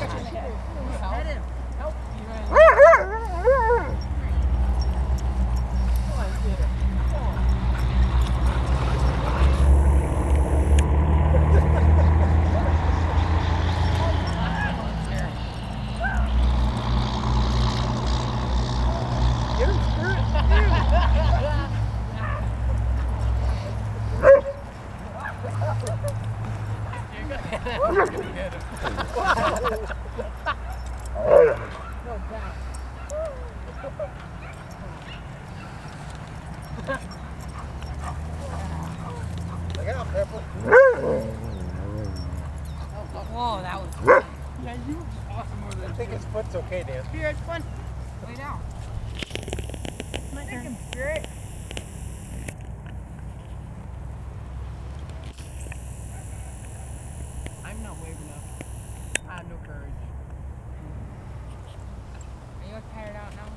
Help. you. Look out, Pepper. Whoa, that was. yeah, you were awesome over there. I think his foot's okay, Dan. Here, it's fun. Lay down. You tired out now?